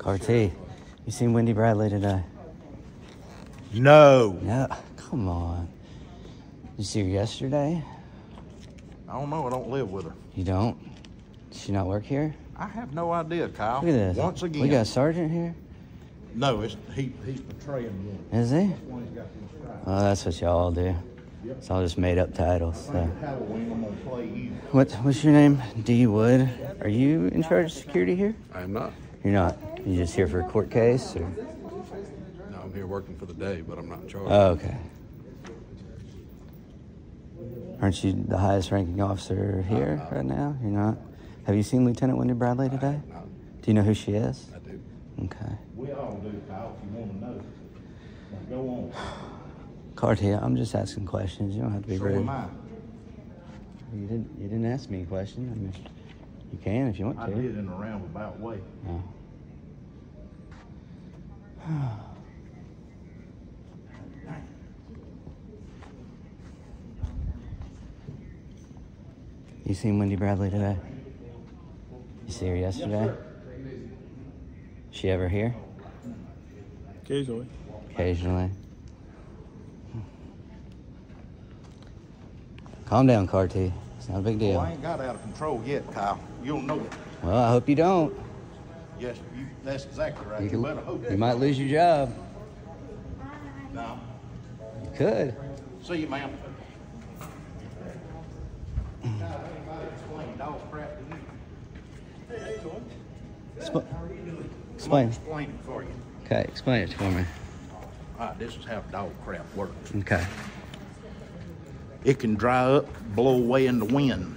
Cartee, you seen Wendy Bradley today? No. Yeah. Come on. You see her yesterday? I don't know. I don't live with her. You don't? Does she not work here? I have no idea, Kyle. Look at this. Once again. We got a sergeant here? No, it's he. He's betraying me. Is he? One he's got. Oh, that's what y'all do. It's all just made up titles. So. Halloween. I'm gonna play you. What, what's your name? D. Wood. Are you in charge of security here? I am not. You're not. You just here for a court case, or? No, I'm here working for the day, but I'm not in charge. Oh, okay. Aren't you the highest ranking officer here uh, uh, right now? You're not. Have you seen Lieutenant Wendy Bradley today? no, Do you know who she is? I do. Okay. We all do, Kyle. If you want to know. Now go on. Cartee, I'm just asking questions. You don't have to be So rude. am I. You didn't. You didn't ask me a question. I mean, you can if you want to. I to. did in a roundabout way. No. You seen Wendy Bradley today? You see her yesterday? She ever here? Occasionally. Occasionally. Calm down, Cartee. It's not a big Well, deal. I ain't got out of control yet, Kyle. You don't know it. Well, I hope you don't. Yes, you, that's exactly right. You, You, can- better hope. you might lose your job. No. You could. See you, ma'am. Kyle, anybody explain dog crap to you? Sp- Come on, explain. explain it for you. Okay, explain it for me. All right, this is how dog crap works. Okay. It can dry up, blow away in the wind.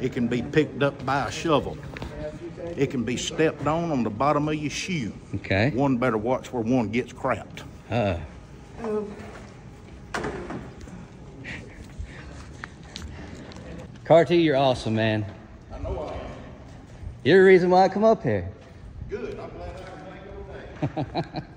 It can be picked up by a shovel. It can be stepped on on the bottom of your shoe. Okay. One better watch where one gets crapped. Uh. Cartee, you're awesome, man. I know I am. You're the reason why I come up here. Good. I'm glad I can make it.